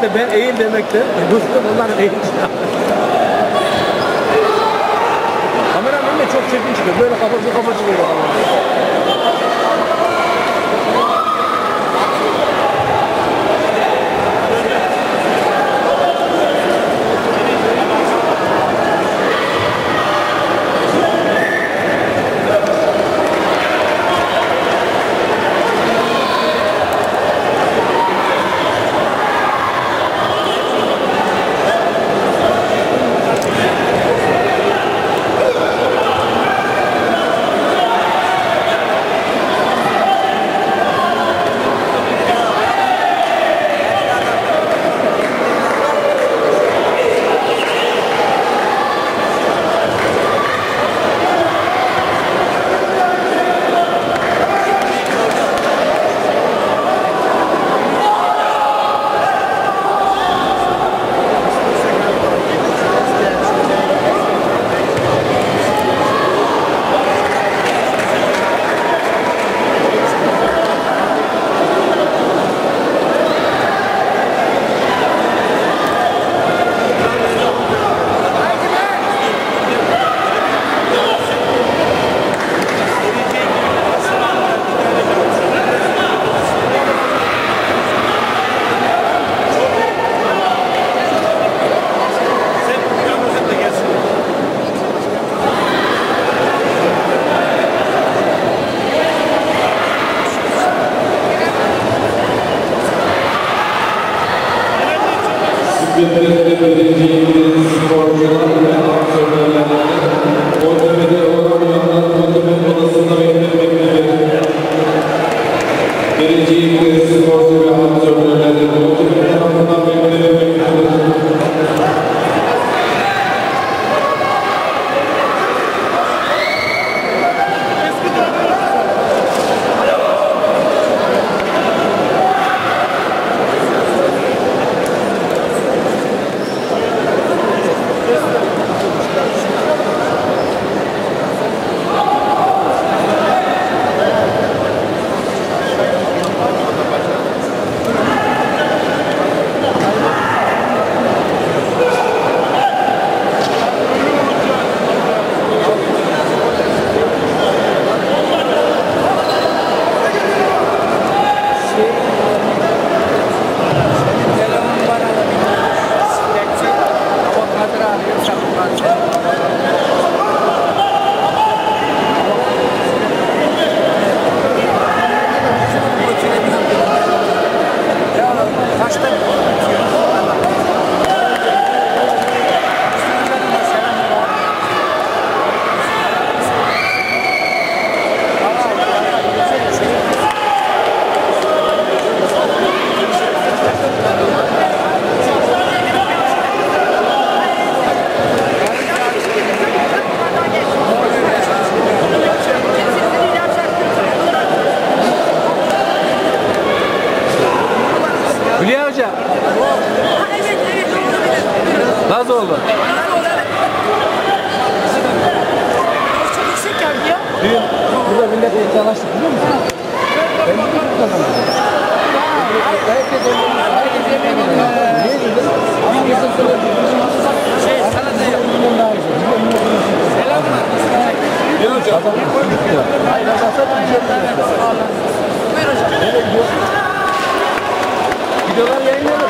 Zaten ben eğil demekte. Bıktım onların eğil. Kameraman da çok çirkin çıkıyor. Böyle kafası kafası çıkıyor. Birbirlerine verildiğimiz borcularla iddialaştık biliyor musun? Ben de bir kazandım. Herkes herkes yemeğini Niye dedim? Bir kesin söyledi. Şey sana da yap. Milyon daha güzel. Milyon milyon milyon. Selam Ne hocam? Hayır kazansa bir daha güzel. Buyur hocam. Nereye gidiyor? Videolar yayınlanır.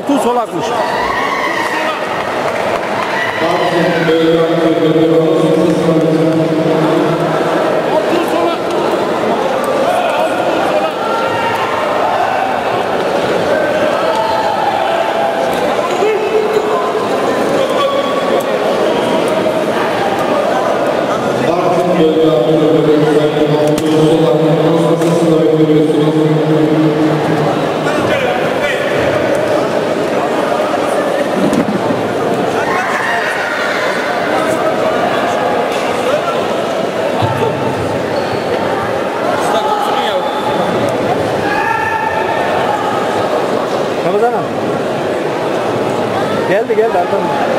Altın Solak'mış. Altın Solak. ना geldi geldi Ertan.